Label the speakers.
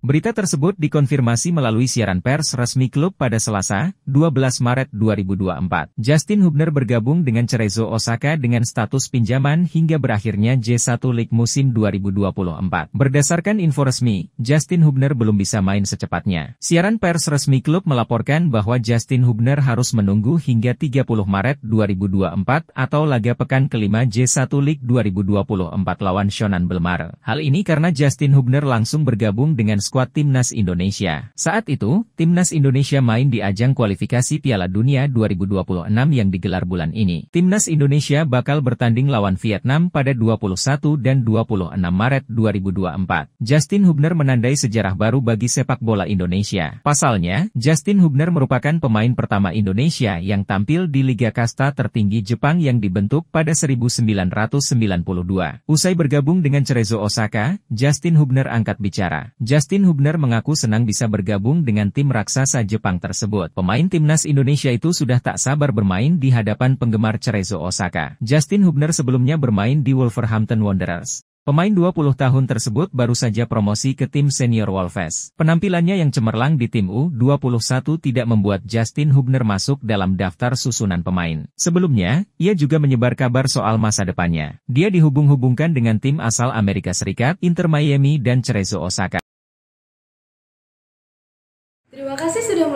Speaker 1: Berita tersebut dikonfirmasi melalui siaran pers resmi klub pada Selasa, 12 Maret 2024. Justin Hubner bergabung dengan Cerezo Osaka dengan status pinjaman hingga berakhirnya J1 League musim 2024. Berdasarkan info resmi, Justin Hubner belum bisa main secepatnya. Siaran pers resmi klub melaporkan bahwa Justin Hubner harus menunggu hingga 30 Maret 2024 atau laga pekan kelima J1 League 2024 lawan Shonan Belmar. Hal ini karena Justin Hubner langsung bergabung dengan skuad Timnas Indonesia. Saat itu, Timnas Indonesia main di ajang kualifikasi Piala Dunia 2026 yang digelar bulan ini. Timnas Indonesia bakal bertanding lawan Vietnam pada 21 dan 26 Maret 2024. Justin Hubner menandai sejarah baru bagi sepak bola Indonesia. Pasalnya, Justin Hubner merupakan pemain pertama Indonesia yang tampil di Liga Kasta tertinggi Jepang yang dibentuk pada 1992. Usai bergabung dengan Cerezo Osaka, Justin Hubner angkat bicara. Justin Justin Hubner mengaku senang bisa bergabung dengan tim raksasa Jepang tersebut. Pemain timnas Indonesia itu sudah tak sabar bermain di hadapan penggemar Cerezo Osaka. Justin Hubner sebelumnya bermain di Wolverhampton Wanderers. Pemain 20 tahun tersebut baru saja promosi ke tim senior Wolves. Penampilannya yang cemerlang di tim U21 tidak membuat Justin Hubner masuk dalam daftar susunan pemain. Sebelumnya, ia juga menyebar kabar soal masa depannya. Dia dihubung-hubungkan dengan tim asal Amerika Serikat, Inter Miami dan Cerezo Osaka.